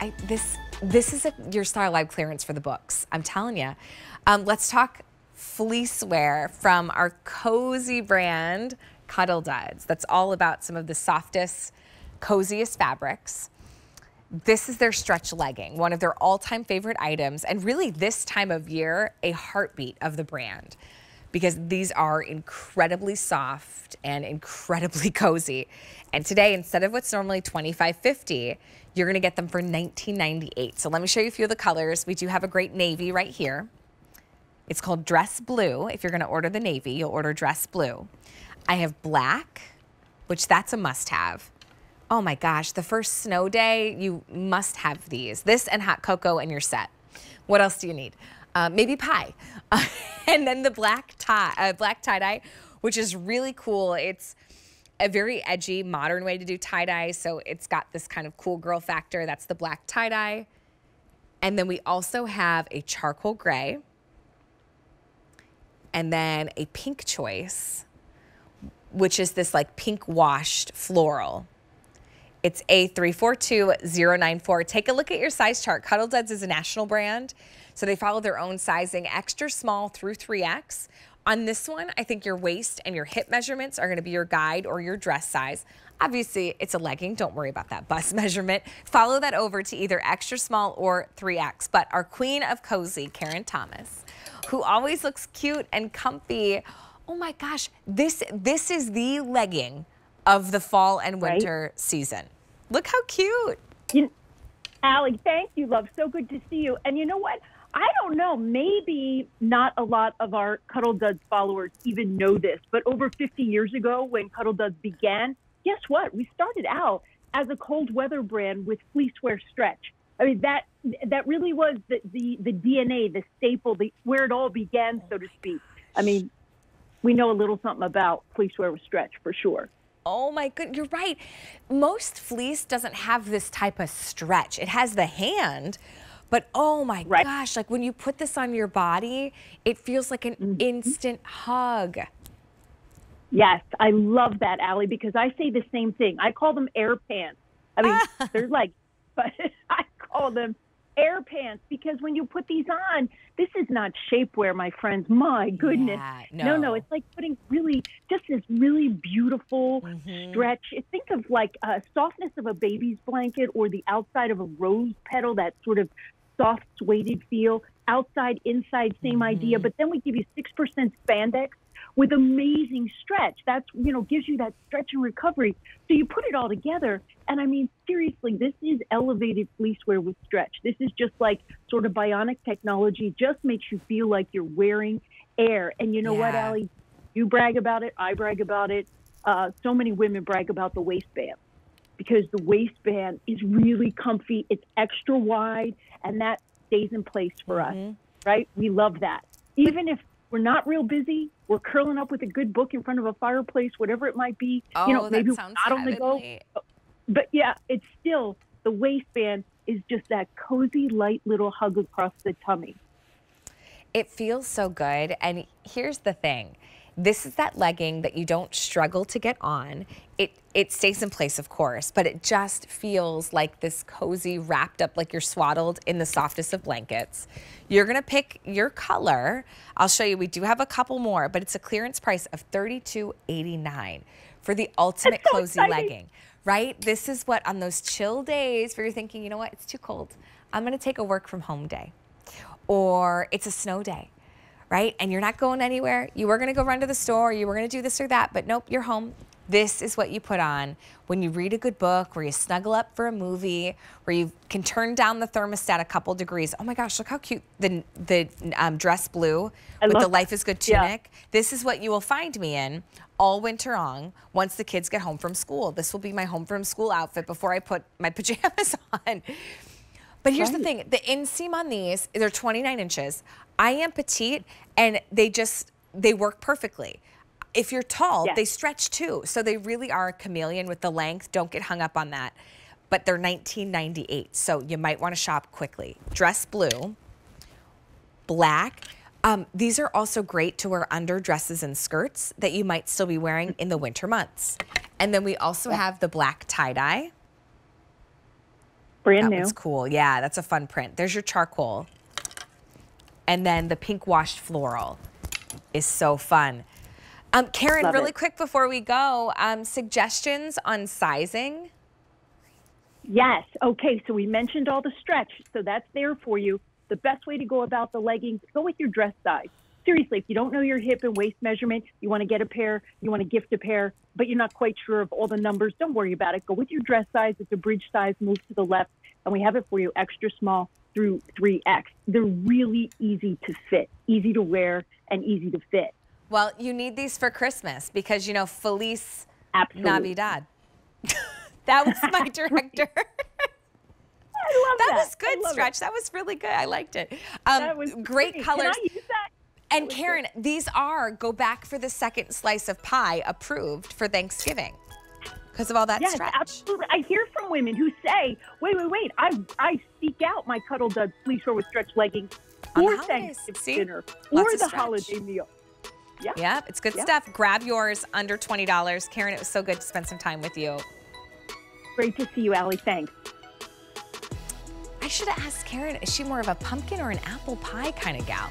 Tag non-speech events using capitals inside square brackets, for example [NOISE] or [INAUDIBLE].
I, this this is a, your Style Live clearance for the books. I'm telling you. Um, let's talk fleece wear from our cozy brand, Cuddl Duds. That's all about some of the softest, coziest fabrics. This is their stretch legging, one of their all-time favorite items, and really this time of year, a heartbeat of the brand because these are incredibly soft and incredibly [LAUGHS] cozy. And today, instead of what's normally $25.50, you're gonna get them for $19.98. So let me show you a few of the colors. We do have a great navy right here. It's called Dress Blue. If you're gonna order the navy, you'll order Dress Blue. I have black, which that's a must have. Oh my gosh, the first snow day, you must have these. This and hot cocoa and you're set. What else do you need? Uh, maybe pie. [LAUGHS] And then the black tie, uh, black tie-dye, which is really cool. It's a very edgy, modern way to do tie-dye. So it's got this kind of cool girl factor. That's the black tie-dye. And then we also have a charcoal gray and then a pink choice, which is this like pink washed floral. It's A342094. Take a look at your size chart. Cuddl Duds is a national brand, so they follow their own sizing, extra small through 3X. On this one, I think your waist and your hip measurements are gonna be your guide or your dress size. Obviously, it's a legging. Don't worry about that bust [LAUGHS] measurement. Follow that over to either extra small or 3X. But our queen of cozy, Karen Thomas, who always looks cute and comfy. Oh my gosh, this, this is the legging of the fall and winter right? season. Look how cute. You, Allie, thank you, love. So good to see you. And you know what? I don't know. Maybe not a lot of our Cuddl Duds followers even know this, but over 50 years ago, when Cuddl Duds began, guess what? We started out as a cold weather brand with fleecewear stretch. I mean that that really was the the, the DNA, the staple, the where it all began, so to speak. I mean, we know a little something about fleecewear with stretch for sure. Oh my good, you're right. Most fleece doesn't have this type of stretch. It has the hand, but oh my right. gosh, like when you put this on your body, it feels like an mm -hmm. instant hug. Yes, I love that, Allie, because I say the same thing. I call them air pants. I mean, [LAUGHS] they're like, but [LAUGHS] I call them air pants because when you put these on, this is not shapewear, my friends. My goodness. Yeah, no. no. no, it's like putting really just this really beautiful mm-hmm. stretch. Think of like a softness of a baby's blanket or the outside of a rose petal, that sort of soft suede feel. Outside, inside, same mm-hmm. idea. But then we give you 6% spandex with amazing stretch. That's, you know, gives you that stretch and recovery. So you put it all together. And I mean, seriously, this is elevated fleecewear with stretch. This is just like sort of bionic technology, just makes you feel like you're wearing air. And you know yeah. what, Allie? You brag about it. I brag about it. Uh, so many women brag about the waistband because the waistband is really comfy. It's extra wide and that stays in place for mm-hmm. us, right? We love that. Even if we're not real busy. We're curling up with a good book in front of a fireplace, whatever it might be. Oh, you know, maybe not on the go. But yeah, it's still the waistband is just that cozy, light little hug across the tummy. It feels so good. And here's the thing. This is that legging that you don't struggle to get on. It it stays in place, of course, but it just feels like this cozy, wrapped up like you're swaddled in the softest of blankets. You're gonna pick your color. I'll show you, we do have a couple more, but it's a clearance price of $32.89 for the ultimate so cozy exciting. legging, right? This is what on those chill days where you're thinking, you know what, it's too cold. I'm gonna take a work from home day or it's a snow day right? And you're not going anywhere. You were going to go run to the store, you were going to do this or that, but nope, you're home. This is what you put on when you read a good book, where you snuggle up for a movie, where you can turn down the thermostat a couple degrees. Oh my gosh, look how cute the the um, dress blue I with the Life is Good tunic. Yeah. This is what you will find me in all winter long once the kids get home from school. This will be my home from school outfit before I put my [LAUGHS] pajamas on. But here's right. the thing, the inseam on these, they're 29 inches. I am petite and they just, they work perfectly. If you're tall, yes. they stretch too. So they really are a chameleon with the length. Don't get hung up on that. But they're 1998, so you might want to shop quickly. Dress blue, black. Um, these are also great to wear under dresses and skirts that you might still be wearing in the winter months. And then we also have the black tie-dye. Brand that new. one's cool. Yeah, that's a fun print. There's your charcoal. And then the pink washed floral is so fun. Um, Karen, Love really it. quick before we go, um, suggestions on sizing? Yes. Okay. So we mentioned all the stretch. So that's there for you. The best way to go about the leggings, go with your dress size. Seriously, if you don't know your hip and waist measurement, you want to get a pair, you want to gift a pair, but you're not quite sure of all the numbers, don't worry about it. Go with your dress size. It's a bridge size, move to the left, and we have it for you extra small through 3X. They're really easy to fit, easy to wear, and easy to fit. Well, you need these for Christmas because, you know, Feliz Absolutely. Navidad. [LAUGHS] that was my [LAUGHS] director. [LAUGHS] I love that that. was good, love it. Stretch. That was really good. I liked it. Um, That was great Can colors. I use that? And was good. Karen, these are go back for the second slice of pie approved for Thanksgiving because of all that Yes, stretch. absolutely. I hear from women who say, "Wait, wait, wait! I I seek out my Cuddl Dud fleecewear with stretch leggings for. Thanksgiving See? dinner Lots or the holiday meal." Yeah. Yeah, it's good stuff. Grab yours under $20. Karen, it was so good to spend some time with you. Great to see you, Allie. Thanks. I should have asked Karen, is she more of a pumpkin or an apple pie kind of gal?